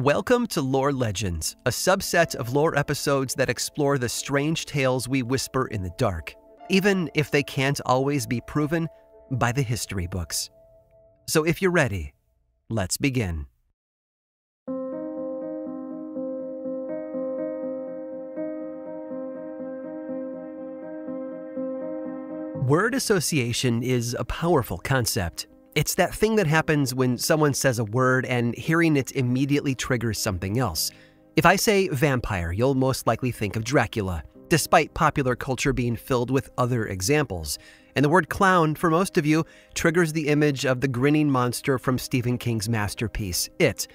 Welcome to Lore Legends, a subset of lore episodes that explore the strange tales we whisper in the dark, even if they can't always be proven by the history books. So if you're ready, let's begin. Word association is a powerful concept. It's that thing that happens when someone says a word and hearing it immediately triggers something else. If I say vampire, you'll most likely think of Dracula, despite popular culture being filled with other examples. And the word clown, for most of you, triggers the image of the grinning monster from Stephen King's masterpiece, It.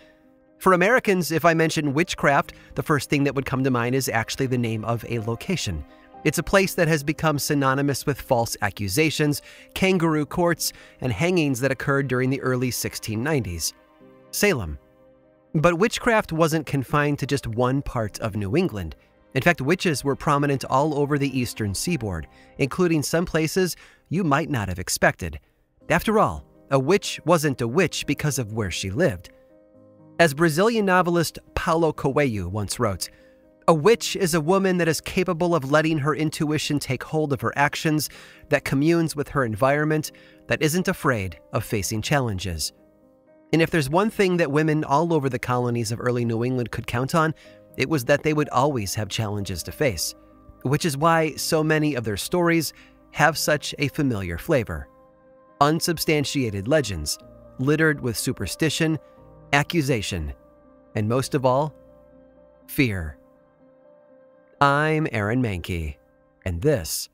For Americans, if I mention witchcraft, the first thing that would come to mind is actually the name of a location. It's a place that has become synonymous with false accusations, kangaroo courts, and hangings that occurred during the early 1690s Salem. But witchcraft wasn't confined to just one part of New England. In fact, witches were prominent all over the eastern seaboard, including some places you might not have expected. After all, a witch wasn't a witch because of where she lived. As Brazilian novelist Paulo Coelho once wrote, a witch is a woman that is capable of letting her intuition take hold of her actions, that communes with her environment, that isn't afraid of facing challenges. And if there's one thing that women all over the colonies of early New England could count on, it was that they would always have challenges to face, which is why so many of their stories have such a familiar flavor. Unsubstantiated legends, littered with superstition, accusation, and most of all, fear. I'm Aaron Mahnke, and this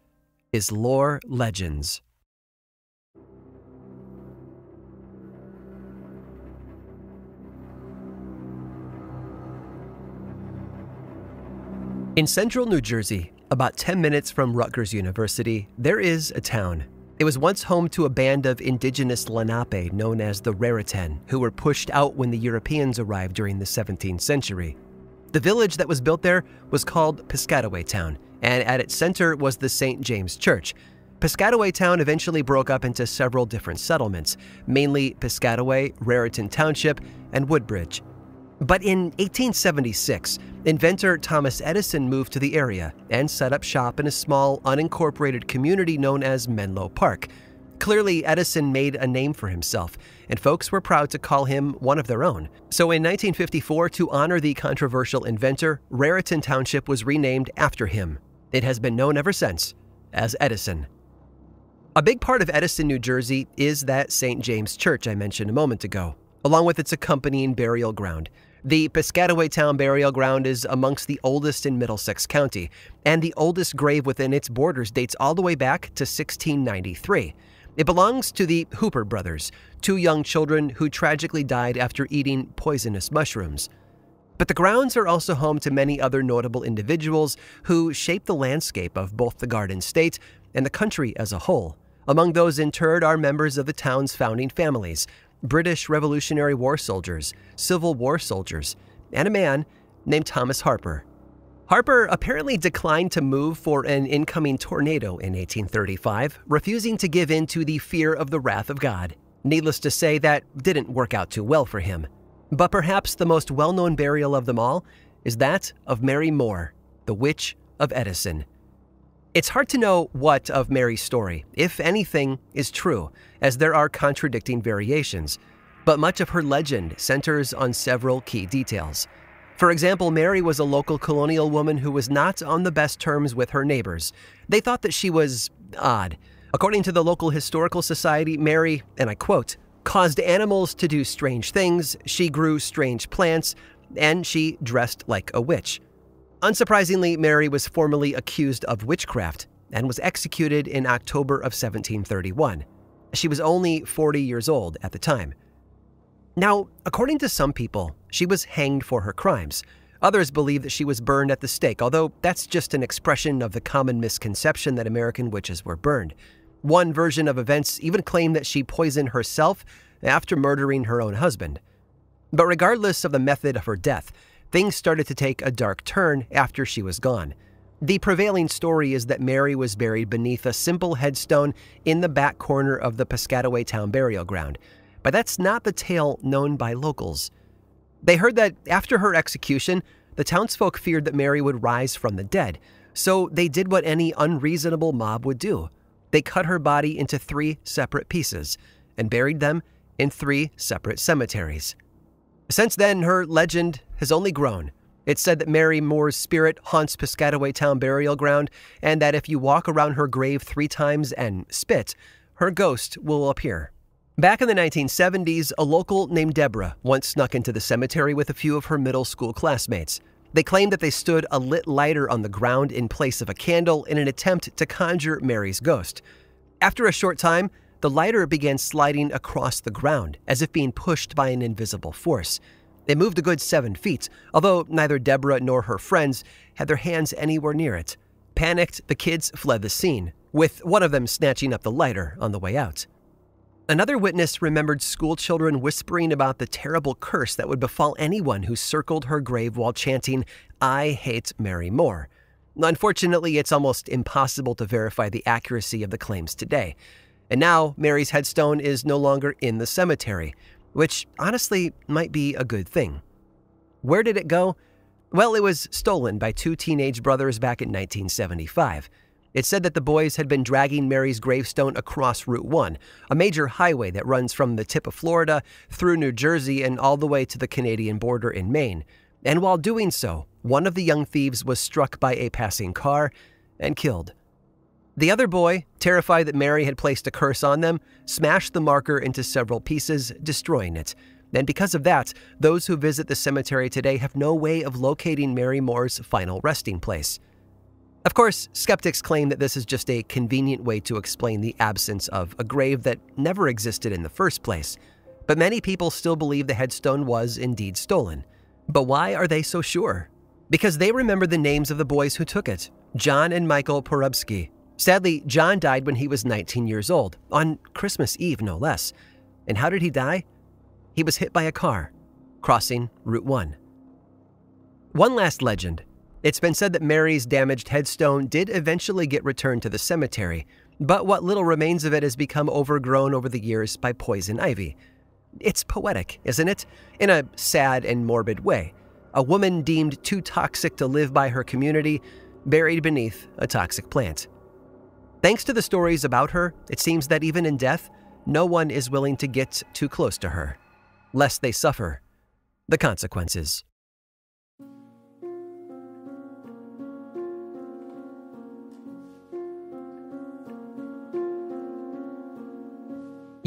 is Lore Legends. In central New Jersey, about 10 minutes from Rutgers University, there is a town. It was once home to a band of indigenous Lenape known as the Raritan, who were pushed out when the Europeans arrived during the 17th century. The village that was built there was called Piscataway Town, and at its center was the St. James Church. Piscataway Town eventually broke up into several different settlements, mainly Piscataway, Raritan Township, and Woodbridge. But in 1876, inventor Thomas Edison moved to the area and set up shop in a small, unincorporated community known as Menlo Park. Clearly, Edison made a name for himself, and folks were proud to call him one of their own. So in 1954, to honor the controversial inventor, Raritan Township was renamed after him. It has been known ever since as Edison. A big part of Edison, New Jersey is that St. James Church I mentioned a moment ago, along with its accompanying burial ground. The Piscataway Town Burial Ground is amongst the oldest in Middlesex County, and the oldest grave within its borders dates all the way back to 1693. It belongs to the Hooper brothers, two young children who tragically died after eating poisonous mushrooms. But the grounds are also home to many other notable individuals who shaped the landscape of both the Garden State and the country as a whole. Among those interred are members of the town's founding families, British Revolutionary War soldiers, Civil War soldiers, and a man named Thomas Harper. Harper apparently declined to move for an incoming tornado in 1835, refusing to give in to the fear of the wrath of God. Needless to say, that didn't work out too well for him. But perhaps the most well known burial of them all is that of Mary Moore, the Witch of Edison. It's hard to know what of Mary's story, if anything, is true, as there are contradicting variations, but much of her legend centers on several key details. For example, Mary was a local colonial woman who was not on the best terms with her neighbors. They thought that she was odd. According to the local historical society, Mary, and I quote, caused animals to do strange things, she grew strange plants, and she dressed like a witch. Unsurprisingly, Mary was formally accused of witchcraft and was executed in October of 1731. She was only 40 years old at the time. Now, according to some people, she was hanged for her crimes. Others believe that she was burned at the stake, although that's just an expression of the common misconception that American witches were burned. One version of events even claimed that she poisoned herself after murdering her own husband. But regardless of the method of her death, things started to take a dark turn after she was gone. The prevailing story is that Mary was buried beneath a simple headstone in the back corner of the Piscataway Town burial ground but that's not the tale known by locals. They heard that after her execution, the townsfolk feared that Mary would rise from the dead, so they did what any unreasonable mob would do. They cut her body into three separate pieces and buried them in three separate cemeteries. Since then, her legend has only grown. It's said that Mary Moore's spirit haunts Piscataway Town Burial Ground, and that if you walk around her grave three times and spit, her ghost will appear. Back in the 1970s, a local named Deborah once snuck into the cemetery with a few of her middle school classmates. They claimed that they stood a lit lighter on the ground in place of a candle in an attempt to conjure Mary's ghost. After a short time, the lighter began sliding across the ground as if being pushed by an invisible force. It moved a good seven feet, although neither Deborah nor her friends had their hands anywhere near it. Panicked, the kids fled the scene, with one of them snatching up the lighter on the way out. Another witness remembered schoolchildren whispering about the terrible curse that would befall anyone who circled her grave while chanting, I hate Mary Moore. Unfortunately, it's almost impossible to verify the accuracy of the claims today. And now, Mary's headstone is no longer in the cemetery, which honestly might be a good thing. Where did it go? Well, it was stolen by two teenage brothers back in 1975. It said that the boys had been dragging Mary's gravestone across Route 1, a major highway that runs from the tip of Florida through New Jersey and all the way to the Canadian border in Maine. And while doing so, one of the young thieves was struck by a passing car and killed. The other boy, terrified that Mary had placed a curse on them, smashed the marker into several pieces, destroying it. And because of that, those who visit the cemetery today have no way of locating Mary Moore's final resting place. Of course, skeptics claim that this is just a convenient way to explain the absence of a grave that never existed in the first place. But many people still believe the headstone was indeed stolen. But why are they so sure? Because they remember the names of the boys who took it John and Michael Porubsky. Sadly, John died when he was 19 years old, on Christmas Eve, no less. And how did he die? He was hit by a car, crossing Route 1. One last legend it's been said that Mary's damaged headstone did eventually get returned to the cemetery, but what little remains of it has become overgrown over the years by poison ivy. It's poetic, isn't it? In a sad and morbid way. A woman deemed too toxic to live by her community, buried beneath a toxic plant. Thanks to the stories about her, it seems that even in death, no one is willing to get too close to her, lest they suffer the consequences.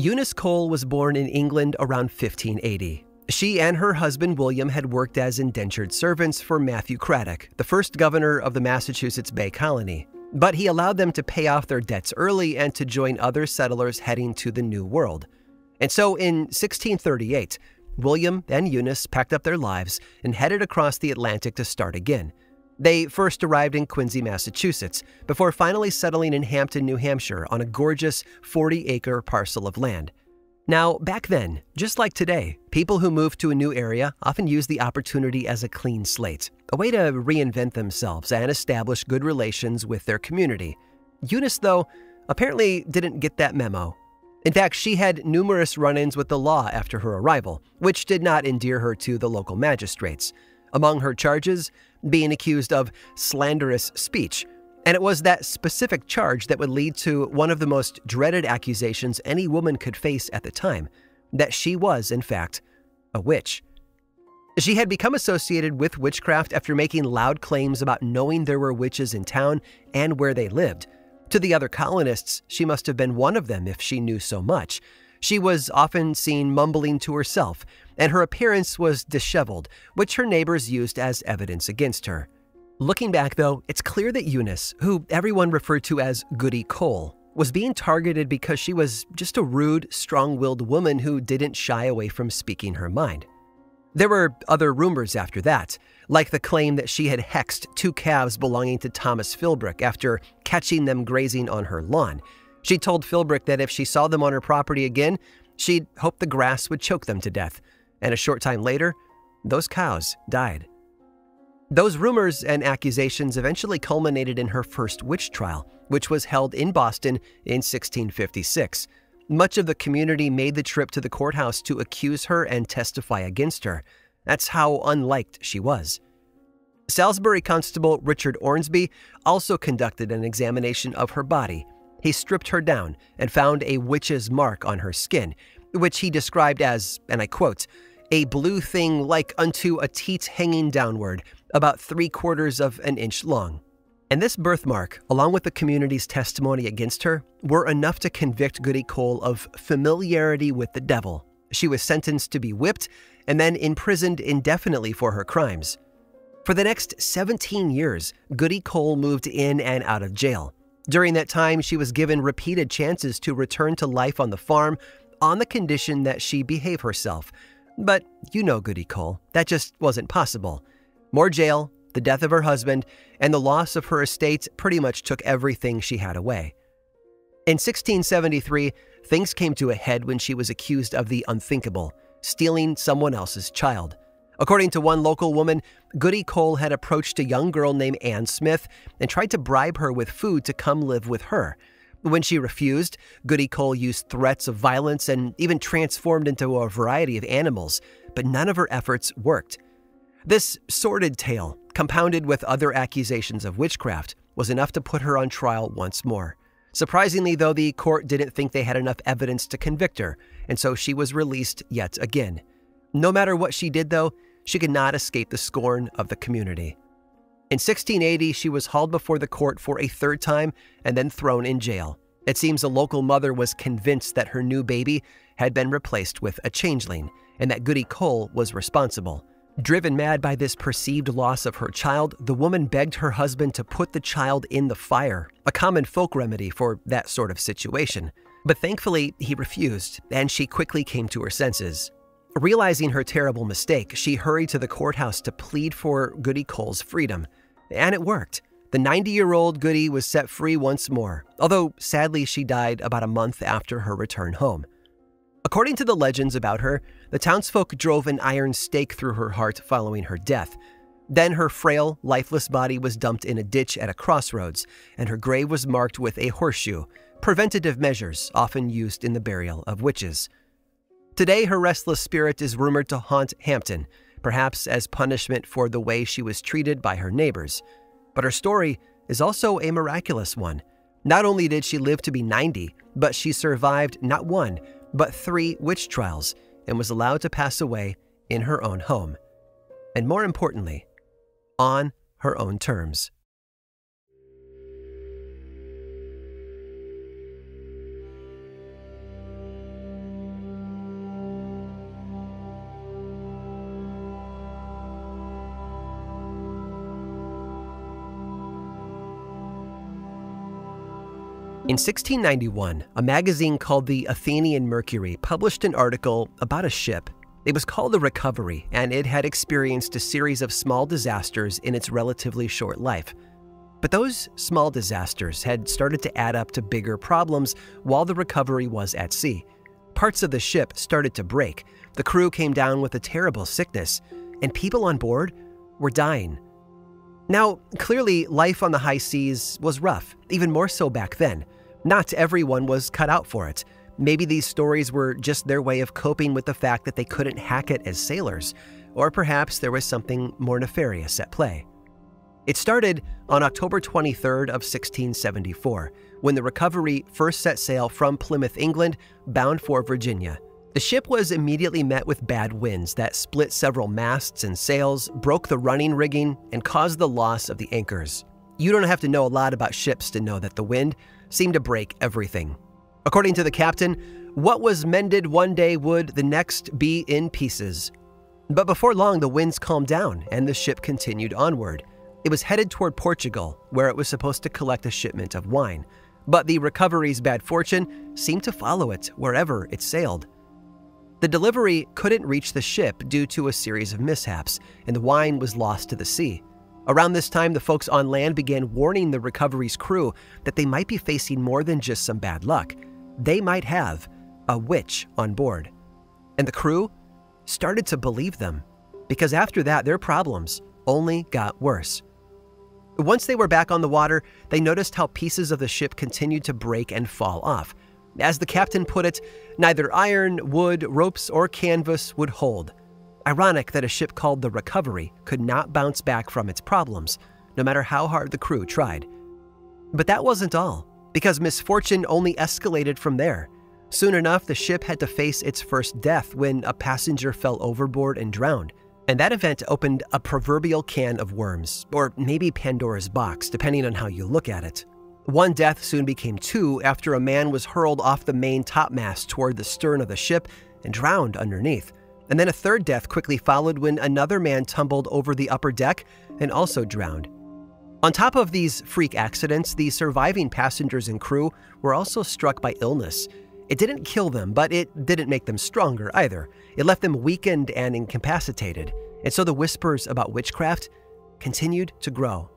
Eunice Cole was born in England around 1580. She and her husband William had worked as indentured servants for Matthew Cradock, the first governor of the Massachusetts Bay Colony. But he allowed them to pay off their debts early and to join other settlers heading to the New World. And so in 1638, William and Eunice packed up their lives and headed across the Atlantic to start again. They first arrived in Quincy, Massachusetts, before finally settling in Hampton, New Hampshire on a gorgeous 40 acre parcel of land. Now, back then, just like today, people who move to a new area often use the opportunity as a clean slate, a way to reinvent themselves and establish good relations with their community. Eunice, though, apparently didn't get that memo. In fact, she had numerous run ins with the law after her arrival, which did not endear her to the local magistrates. Among her charges, being accused of slanderous speech. And it was that specific charge that would lead to one of the most dreaded accusations any woman could face at the time that she was, in fact, a witch. She had become associated with witchcraft after making loud claims about knowing there were witches in town and where they lived. To the other colonists, she must have been one of them if she knew so much. She was often seen mumbling to herself, and her appearance was disheveled, which her neighbors used as evidence against her. Looking back, though, it's clear that Eunice, who everyone referred to as Goody Cole, was being targeted because she was just a rude, strong willed woman who didn't shy away from speaking her mind. There were other rumors after that, like the claim that she had hexed two calves belonging to Thomas Philbrick after catching them grazing on her lawn, she told Philbrick that if she saw them on her property again, she'd hope the grass would choke them to death. And a short time later, those cows died. Those rumors and accusations eventually culminated in her first witch trial, which was held in Boston in 1656. Much of the community made the trip to the courthouse to accuse her and testify against her. That's how unliked she was. Salisbury Constable Richard Ormsby also conducted an examination of her body. He stripped her down and found a witch's mark on her skin, which he described as, and I quote, a blue thing like unto a teat hanging downward, about three quarters of an inch long. And this birthmark, along with the community's testimony against her, were enough to convict Goody Cole of familiarity with the devil. She was sentenced to be whipped and then imprisoned indefinitely for her crimes. For the next 17 years, Goody Cole moved in and out of jail. During that time, she was given repeated chances to return to life on the farm on the condition that she behave herself. But you know Goody Cole, that just wasn't possible. More jail, the death of her husband, and the loss of her estates pretty much took everything she had away. In 1673, things came to a head when she was accused of the unthinkable stealing someone else's child. According to one local woman, Goody Cole had approached a young girl named Anne Smith and tried to bribe her with food to come live with her. When she refused, Goody Cole used threats of violence and even transformed into a variety of animals, but none of her efforts worked. This sordid tale, compounded with other accusations of witchcraft, was enough to put her on trial once more. Surprisingly, though, the court didn't think they had enough evidence to convict her, and so she was released yet again. No matter what she did, though, she could not escape the scorn of the community. In 1680, she was hauled before the court for a third time and then thrown in jail. It seems a local mother was convinced that her new baby had been replaced with a changeling and that Goody Cole was responsible. Driven mad by this perceived loss of her child, the woman begged her husband to put the child in the fire, a common folk remedy for that sort of situation. But thankfully, he refused, and she quickly came to her senses. Realizing her terrible mistake, she hurried to the courthouse to plead for Goody Cole's freedom. And it worked. The 90 year old Goody was set free once more, although sadly she died about a month after her return home. According to the legends about her, the townsfolk drove an iron stake through her heart following her death. Then her frail, lifeless body was dumped in a ditch at a crossroads, and her grave was marked with a horseshoe, preventative measures often used in the burial of witches. Today, her restless spirit is rumored to haunt Hampton, perhaps as punishment for the way she was treated by her neighbors. But her story is also a miraculous one. Not only did she live to be 90, but she survived not one, but three witch trials and was allowed to pass away in her own home. And more importantly, on her own terms. In 1691, a magazine called the Athenian Mercury published an article about a ship. It was called the Recovery, and it had experienced a series of small disasters in its relatively short life. But those small disasters had started to add up to bigger problems while the Recovery was at sea. Parts of the ship started to break, the crew came down with a terrible sickness, and people on board were dying. Now, clearly, life on the high seas was rough, even more so back then. Not everyone was cut out for it. Maybe these stories were just their way of coping with the fact that they couldn't hack it as sailors, or perhaps there was something more nefarious at play. It started on October 23rd of 1674, when the Recovery first set sail from Plymouth, England, bound for Virginia. The ship was immediately met with bad winds that split several masts and sails, broke the running rigging, and caused the loss of the anchors. You don't have to know a lot about ships to know that the wind seemed to break everything. According to the captain, what was mended one day would the next be in pieces. But before long, the winds calmed down and the ship continued onward. It was headed toward Portugal, where it was supposed to collect a shipment of wine. But the recovery's bad fortune seemed to follow it wherever it sailed. The delivery couldn't reach the ship due to a series of mishaps, and the wine was lost to the sea. Around this time, the folks on land began warning the recovery's crew that they might be facing more than just some bad luck. They might have a witch on board. And the crew started to believe them, because after that, their problems only got worse. Once they were back on the water, they noticed how pieces of the ship continued to break and fall off. As the captain put it, neither iron, wood, ropes, or canvas would hold. Ironic that a ship called the Recovery could not bounce back from its problems, no matter how hard the crew tried. But that wasn't all, because misfortune only escalated from there. Soon enough, the ship had to face its first death when a passenger fell overboard and drowned. And that event opened a proverbial can of worms, or maybe Pandora's box, depending on how you look at it. One death soon became two after a man was hurled off the main topmast toward the stern of the ship and drowned underneath. And then a third death quickly followed when another man tumbled over the upper deck and also drowned. On top of these freak accidents, the surviving passengers and crew were also struck by illness. It didn't kill them, but it didn't make them stronger either. It left them weakened and incapacitated. And so the whispers about witchcraft continued to grow.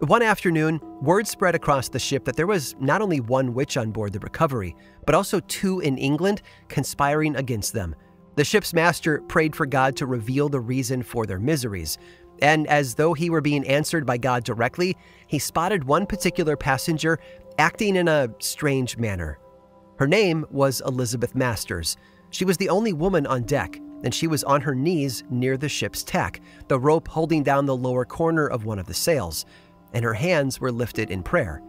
One afternoon, word spread across the ship that there was not only one witch on board the Recovery, but also two in England conspiring against them. The ship's master prayed for God to reveal the reason for their miseries, and as though he were being answered by God directly, he spotted one particular passenger acting in a strange manner. Her name was Elizabeth Masters. She was the only woman on deck, and she was on her knees near the ship's tack, the rope holding down the lower corner of one of the sails and her hands were lifted in prayer.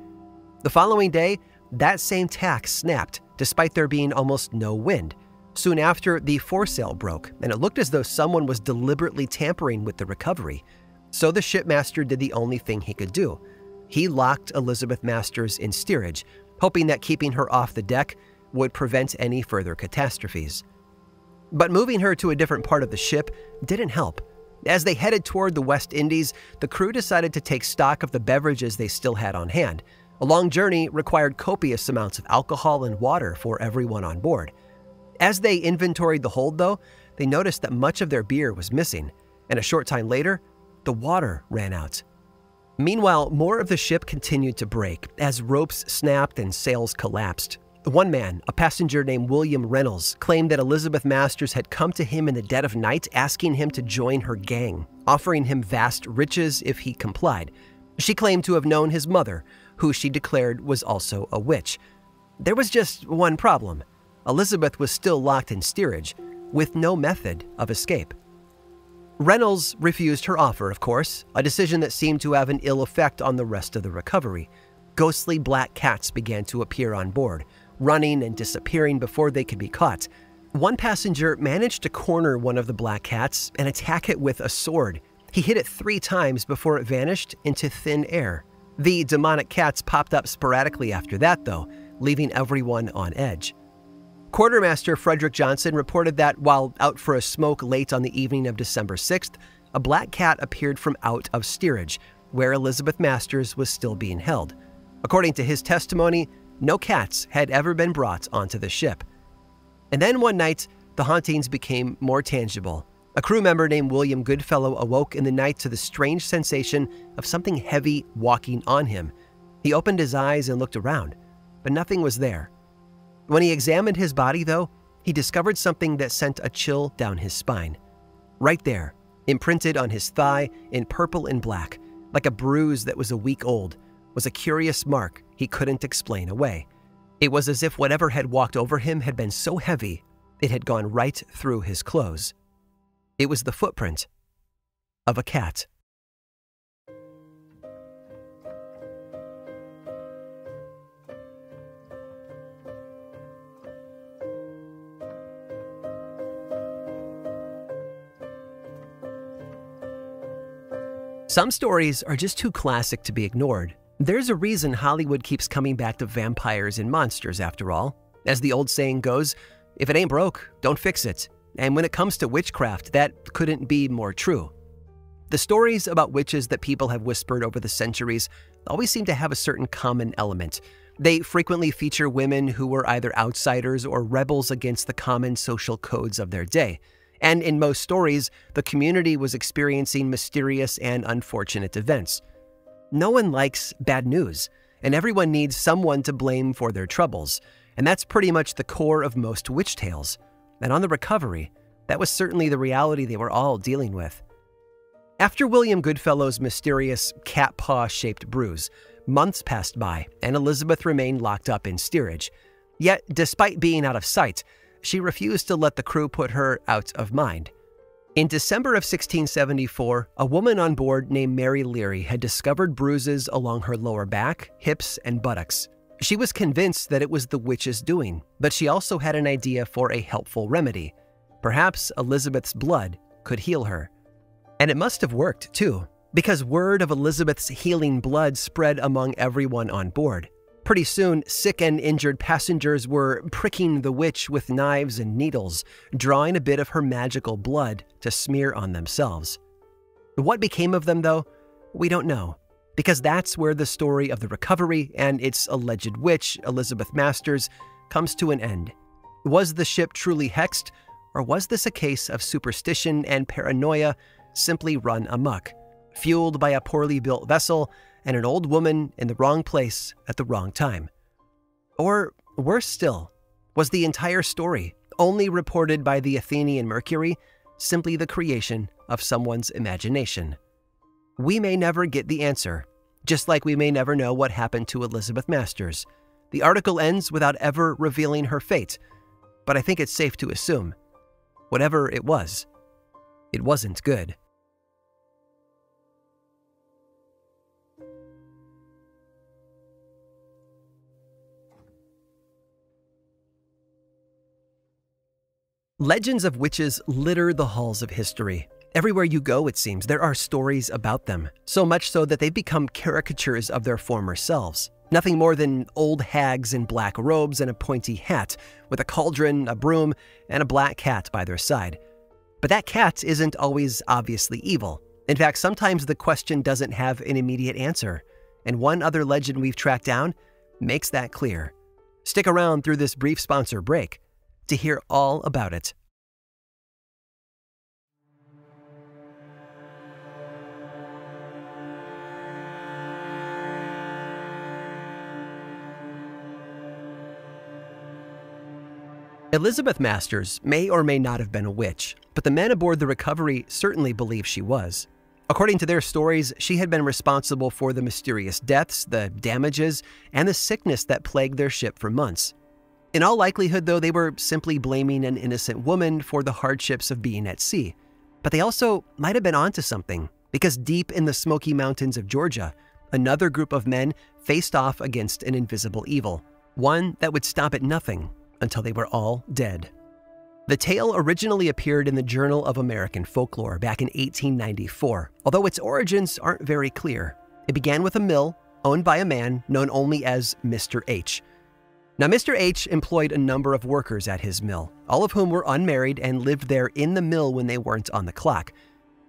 The following day, that same tack snapped, despite there being almost no wind. Soon after, the foresail broke, and it looked as though someone was deliberately tampering with the recovery. So the shipmaster did the only thing he could do. He locked Elizabeth Masters in steerage, hoping that keeping her off the deck would prevent any further catastrophes. But moving her to a different part of the ship didn't help. As they headed toward the West Indies, the crew decided to take stock of the beverages they still had on hand. A long journey required copious amounts of alcohol and water for everyone on board. As they inventoried the hold, though, they noticed that much of their beer was missing, and a short time later, the water ran out. Meanwhile, more of the ship continued to break as ropes snapped and sails collapsed. One man, a passenger named William Reynolds, claimed that Elizabeth Masters had come to him in the dead of night asking him to join her gang, offering him vast riches if he complied. She claimed to have known his mother, who she declared was also a witch. There was just one problem Elizabeth was still locked in steerage, with no method of escape. Reynolds refused her offer, of course, a decision that seemed to have an ill effect on the rest of the recovery. Ghostly black cats began to appear on board running and disappearing before they could be caught. One passenger managed to corner one of the black cats and attack it with a sword. He hit it three times before it vanished into thin air. The demonic cats popped up sporadically after that, though, leaving everyone on edge. Quartermaster Frederick Johnson reported that while out for a smoke late on the evening of December 6th, a black cat appeared from out of steerage, where Elizabeth Masters was still being held. According to his testimony, no cats had ever been brought onto the ship. And then one night, the hauntings became more tangible. A crew member named William Goodfellow awoke in the night to the strange sensation of something heavy walking on him. He opened his eyes and looked around, but nothing was there. When he examined his body, though, he discovered something that sent a chill down his spine. Right there, imprinted on his thigh in purple and black, like a bruise that was a week old, was a curious mark he couldn't explain away. It was as if whatever had walked over him had been so heavy it had gone right through his clothes. It was the footprint of a cat. Some stories are just too classic to be ignored. There's a reason Hollywood keeps coming back to vampires and monsters, after all. As the old saying goes, if it ain't broke, don't fix it. And when it comes to witchcraft, that couldn't be more true. The stories about witches that people have whispered over the centuries always seem to have a certain common element. They frequently feature women who were either outsiders or rebels against the common social codes of their day. And in most stories, the community was experiencing mysterious and unfortunate events. No one likes bad news, and everyone needs someone to blame for their troubles, and that's pretty much the core of most witch tales. And on the recovery, that was certainly the reality they were all dealing with. After William Goodfellow's mysterious cat paw shaped bruise, months passed by, and Elizabeth remained locked up in steerage. Yet, despite being out of sight, she refused to let the crew put her out of mind. In December of 1674, a woman on board named Mary Leary had discovered bruises along her lower back, hips, and buttocks. She was convinced that it was the witch's doing, but she also had an idea for a helpful remedy. Perhaps Elizabeth's blood could heal her. And it must have worked, too, because word of Elizabeth's healing blood spread among everyone on board. Pretty soon, sick and injured passengers were pricking the witch with knives and needles, drawing a bit of her magical blood to smear on themselves. What became of them, though, we don't know, because that's where the story of the recovery and its alleged witch, Elizabeth Masters, comes to an end. Was the ship truly hexed, or was this a case of superstition and paranoia simply run amuck, fueled by a poorly built vessel and an old woman in the wrong place at the wrong time? Or, worse still, was the entire story, only reported by the Athenian Mercury, simply the creation of someone's imagination? We may never get the answer, just like we may never know what happened to Elizabeth Masters. The article ends without ever revealing her fate, but I think it's safe to assume whatever it was, it wasn't good. Legends of witches litter the halls of history. Everywhere you go, it seems, there are stories about them, so much so that they've become caricatures of their former selves. Nothing more than old hags in black robes and a pointy hat, with a cauldron, a broom, and a black cat by their side. But that cat isn't always obviously evil. In fact, sometimes the question doesn't have an immediate answer, and one other legend we've tracked down makes that clear. Stick around through this brief sponsor break to hear all about it. Elizabeth Masters may or may not have been a witch, but the men aboard the Recovery certainly believe she was. According to their stories, she had been responsible for the mysterious deaths, the damages, and the sickness that plagued their ship for months. In all likelihood, though, they were simply blaming an innocent woman for the hardships of being at sea. But they also might have been onto something, because deep in the Smoky Mountains of Georgia, another group of men faced off against an invisible evil, one that would stop at nothing until they were all dead. The tale originally appeared in the Journal of American Folklore back in 1894, although its origins aren't very clear. It began with a mill owned by a man known only as Mr. H. Now, Mr. H employed a number of workers at his mill, all of whom were unmarried and lived there in the mill when they weren't on the clock.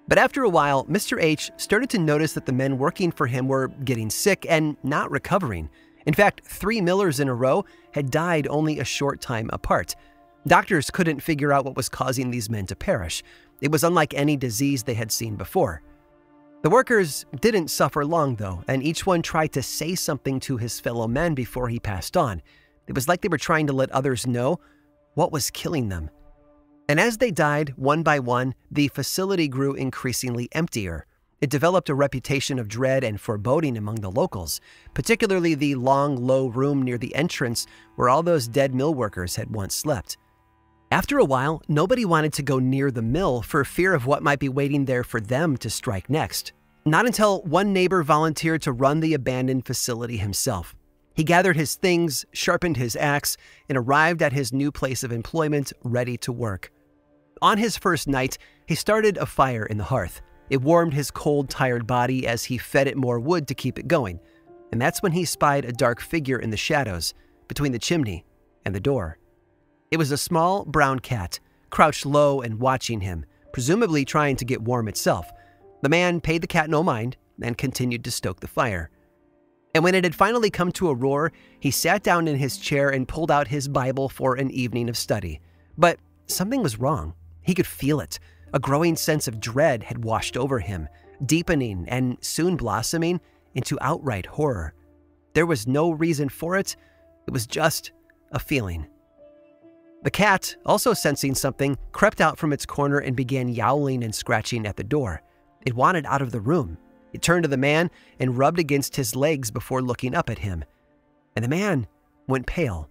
But after a while, Mr. H started to notice that the men working for him were getting sick and not recovering. In fact, three millers in a row had died only a short time apart. Doctors couldn't figure out what was causing these men to perish. It was unlike any disease they had seen before. The workers didn't suffer long, though, and each one tried to say something to his fellow men before he passed on. It was like they were trying to let others know what was killing them. And as they died, one by one, the facility grew increasingly emptier. It developed a reputation of dread and foreboding among the locals, particularly the long, low room near the entrance where all those dead mill workers had once slept. After a while, nobody wanted to go near the mill for fear of what might be waiting there for them to strike next. Not until one neighbor volunteered to run the abandoned facility himself. He gathered his things, sharpened his axe, and arrived at his new place of employment ready to work. On his first night, he started a fire in the hearth. It warmed his cold, tired body as he fed it more wood to keep it going. And that's when he spied a dark figure in the shadows between the chimney and the door. It was a small brown cat, crouched low and watching him, presumably trying to get warm itself. The man paid the cat no mind and continued to stoke the fire. And when it had finally come to a roar, he sat down in his chair and pulled out his Bible for an evening of study. But something was wrong. He could feel it. A growing sense of dread had washed over him, deepening and soon blossoming into outright horror. There was no reason for it, it was just a feeling. The cat, also sensing something, crept out from its corner and began yowling and scratching at the door. It wanted out of the room. It turned to the man and rubbed against his legs before looking up at him. And the man went pale.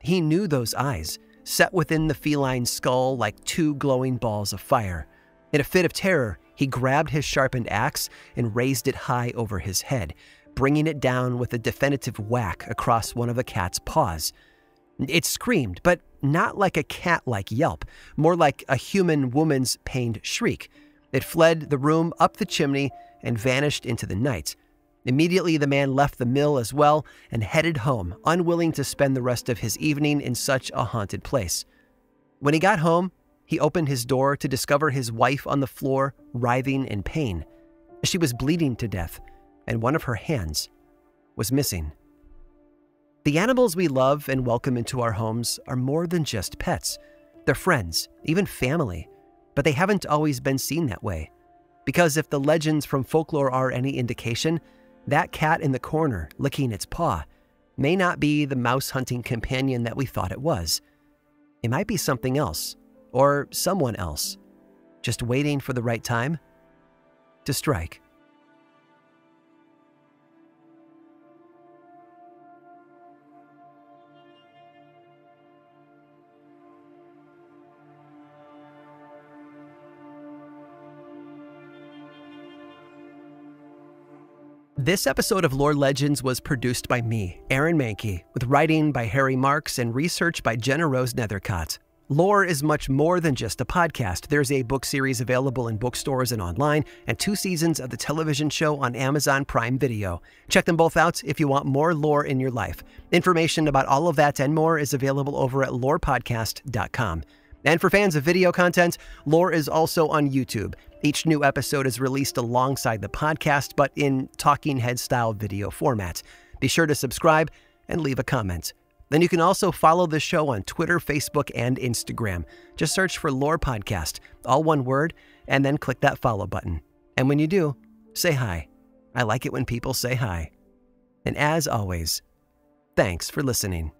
He knew those eyes set within the feline skull like two glowing balls of fire. In a fit of terror, he grabbed his sharpened axe and raised it high over his head, bringing it down with a definitive whack across one of the cat's paws. It screamed, but not like a cat like yelp, more like a human woman's pained shriek. It fled the room, up the chimney, and vanished into the night. Immediately, the man left the mill as well and headed home, unwilling to spend the rest of his evening in such a haunted place. When he got home, he opened his door to discover his wife on the floor, writhing in pain. She was bleeding to death, and one of her hands was missing. The animals we love and welcome into our homes are more than just pets. They're friends, even family, but they haven't always been seen that way. Because if the legends from folklore are any indication, that cat in the corner, licking its paw, may not be the mouse hunting companion that we thought it was. It might be something else, or someone else, just waiting for the right time to strike. This episode of Lore Legends was produced by me, Aaron Mahnke, with writing by Harry Marks and research by GennaRose Nethercott. Lore is much more than just a podcast. There's a book series available in bookstores and online, and two seasons of the television show on Amazon Prime Video. Check them both out if you want more lore in your life. Information about all of that and more is available over at lorepodcast.com. And for fans of video content, Lore is also on YouTube. Each new episode is released alongside the podcast, but in talking head style video format. Be sure to subscribe and leave a comment. Then you can also follow the show on Twitter, Facebook, and Instagram. Just search for Lore Podcast, all one word, and then click that follow button. And when you do, say hi. I like it when people say hi. And as always, thanks for listening.